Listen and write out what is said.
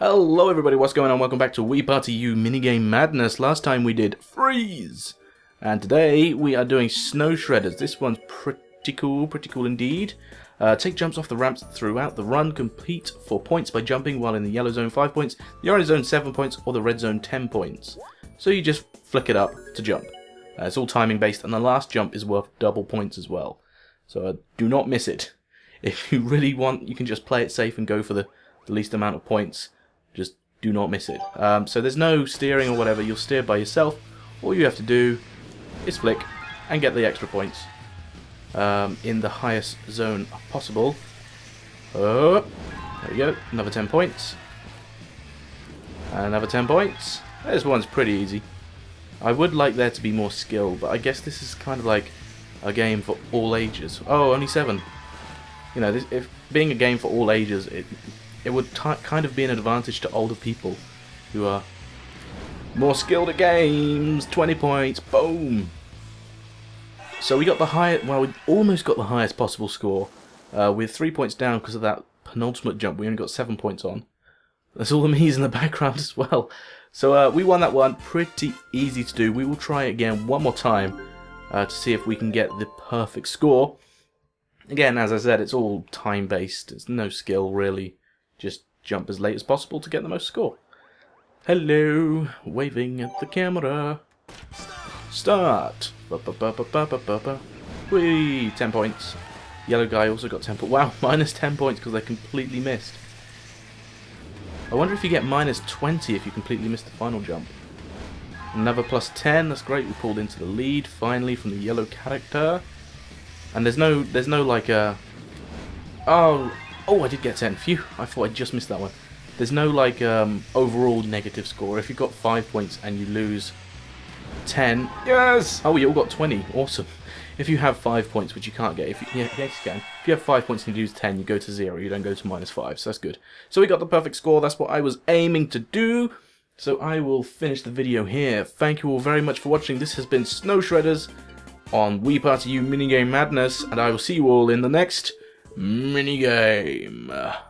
Hello everybody, what's going on? Welcome back to Wii Party U Minigame Madness. Last time we did Freeze! And today we are doing Snow Shredders. This one's pretty cool, pretty cool indeed. Uh, take jumps off the ramps throughout the run. Complete 4 points by jumping while in the yellow zone 5 points, the orange zone 7 points, or the red zone 10 points. So you just flick it up to jump. Uh, it's all timing based and the last jump is worth double points as well. So uh, do not miss it. If you really want, you can just play it safe and go for the, the least amount of points just do not miss it. Um, so there's no steering or whatever. You'll steer by yourself. All you have to do is flick and get the extra points um, in the highest zone possible. Oh, there we go. Another 10 points. Another 10 points. This one's pretty easy. I would like there to be more skill, but I guess this is kind of like a game for all ages. Oh, only 7. You know, this, if being a game for all ages, it it would kind of be an advantage to older people who are more skilled at games. 20 points, boom. So we got the highest, well, we almost got the highest possible score. Uh, with three points down because of that penultimate jump. We only got seven points on. There's all the me's in the background as well. So uh, we won that one. Pretty easy to do. We will try again one more time uh, to see if we can get the perfect score. Again, as I said, it's all time-based. It's no skill, really. Just jump as late as possible to get the most score. Hello, waving at the camera. Start. Whee, 10 points. Yellow guy also got 10 points. Wow, minus 10 points because they completely missed. I wonder if you get minus 20 if you completely miss the final jump. Another plus 10, that's great. We pulled into the lead finally from the yellow character. And there's no, there's no like a... Oh, Oh, I did get 10. Phew, I thought I just missed that one. There's no, like, um, overall negative score. If you've got 5 points and you lose 10... Yes! Oh, you all got 20. Awesome. If you have 5 points, which you can't get, if you, yeah, yes, you can. If you have 5 points and you lose 10, you go to 0. You don't go to minus 5, so that's good. So we got the perfect score. That's what I was aiming to do. So I will finish the video here. Thank you all very much for watching. This has been Snow Shredders on Wii Party U Minigame Madness, and I will see you all in the next minigame.